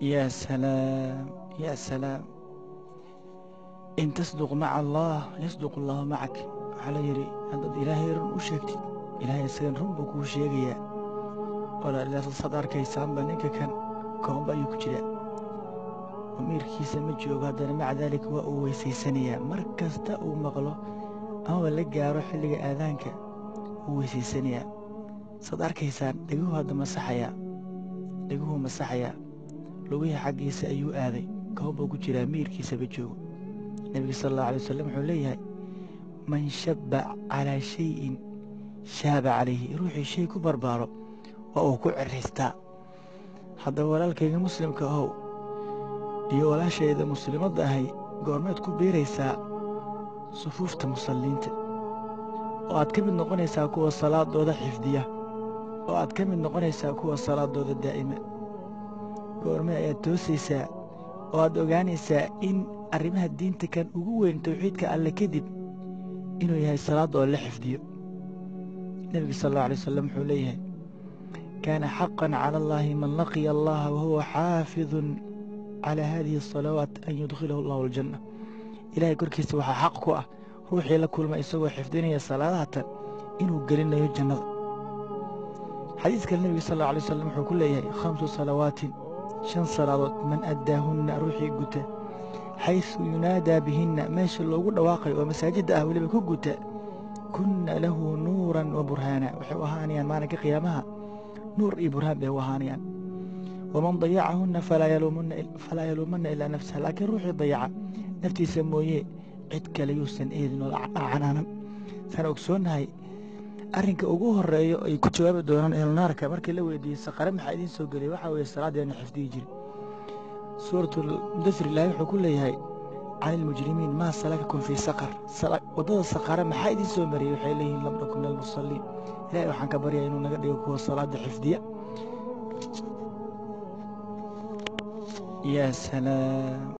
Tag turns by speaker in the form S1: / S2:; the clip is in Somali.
S1: يا سلام يا سلام إن تصدق مع الله يصدق الله معك على يري هذا إلهي رن وشيكتي إلهي سكن رن بكو شيغيا ولا إلا صدار كيسان بنك كان كون بايو كجرا وميركيسا ما joogo haddana maca daalika waa uu weysaysanaya mar kasta uu maqlo amaba la gaaro xilliga aadaanka wuu weysaysanayaa saad arkaysaan dheguhu hadda masaxayaa dheguhu masaxayaa lugihii xaggiisa ayuu aaday. Koobuu ku jiraa miirkiisaba joogo. Nebiga sala allahu alay wasalam wuxuu leeyahay man shabba calaa shayin shaaba calayhi. Ruuxii shay ku barbaaro waa uu ku ciraystaa haddaba walaalkayga muslimka ahow iyo walaashayda muslimadda ahay goormeed ku biiraysaa sufuufta musalliinta. Oo aad ka mid noqonaysaa kuwa salaadooda xifdiya. Oo aad ka mid noqonaysaa kuwa salaadooda daa'ima goorme ayaad toosaysaa oo aad ogaanaysaa in arrimaha diinta kan ugu weyn tawxiidka alle kadib inuu yahay salaadda oo la xifdiyo. Nebiga sal allau alay wasalam wuxuu leeyahay kaana xaqan cala allaahi man laqiya allaha wahuwa xaafidun calaa haadihi asalawaat an yudkhilahu allahu aljanna. Ilaahay korkiisa waxaa xaq ku ah ruuxii la kulma isagoo xifdinaya salaadaha tan inuu gelinayo jannada. Xadiiska nebiga sal allau alay wasalam wuxuu ku leeyahay khamsu salawaatin shan salaadood man addaahunna ruuxii guta xaysu yunaadaa bihinna meesha loogu dhawaaqayo oo masaajidda ah weliba ku guta kunna lahu nuuran wa burhaana. Waxay u ahaanayaan maalinka qiyaamaha nuur iyo burhaan bay u ahaanayaan waman dayacahunna falaa yaluumanna ilaa nafsaha laakiin ruuxii dayaca naftiisa mooye cid kale yuusan eedin oo canaanan saan ogsoonnahay arrinka ugu horeeyo ay ku jawaabi doonaan eelnaarka markii la weydiiyey saqare maxaa idiin soo geliyay waxaa weeye salaadeena xifdiyi jiri. Suuratulmudasir ilaahay wuxuu ku leeyahay cani ilmujrimiin maa salakakum fii saqar waddada saqare maxaa idiin soo mariyey? Waxay leeyihiin lam nakun min almusalliin ilaahay waxaan ka baryaa inuu naga dhigo kuwa salaada xifdiya. Yaa salaam